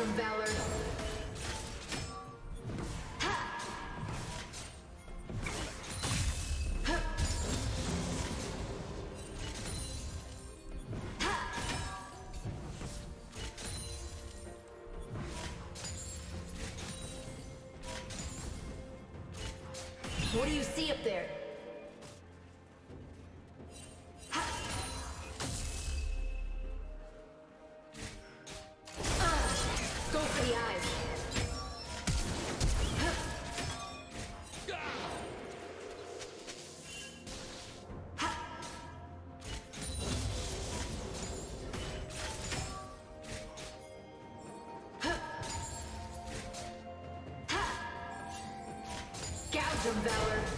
of valor. What do you see up there? of valor.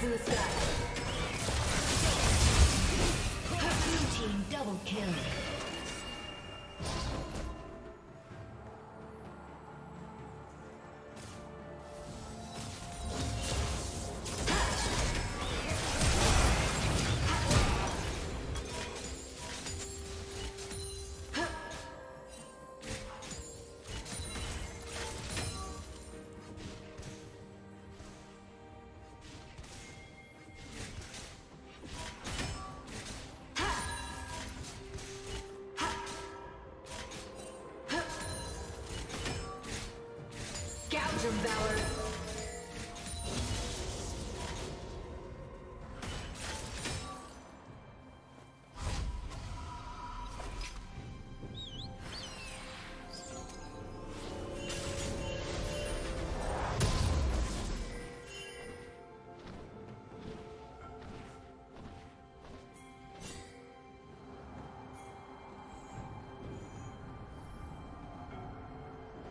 Eyes in the sky. Blue team double kill.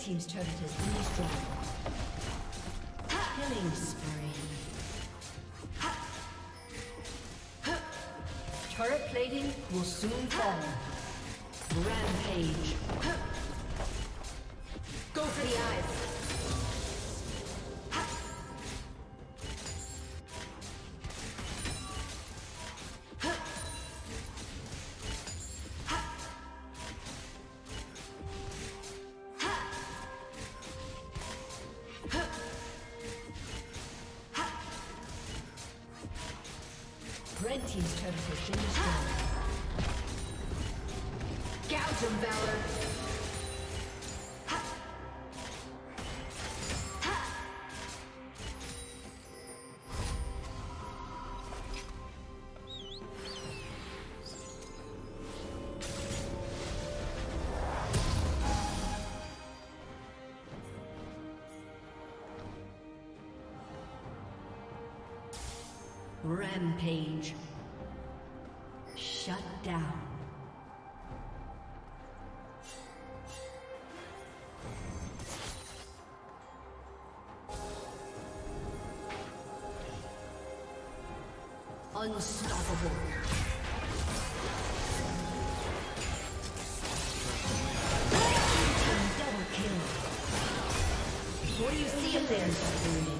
Team's turret has been destroyed. Killing spree. Turret plating will soon fall. Rampage. Team's turret has been destroyed. Gouge 'em, Valor. Rampage. Down. Unstoppable. What do you see up there,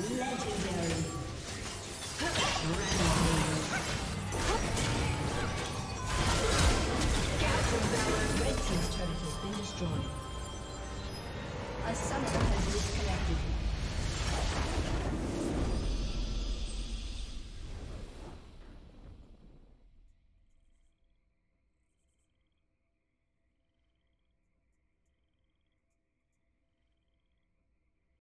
Legendary.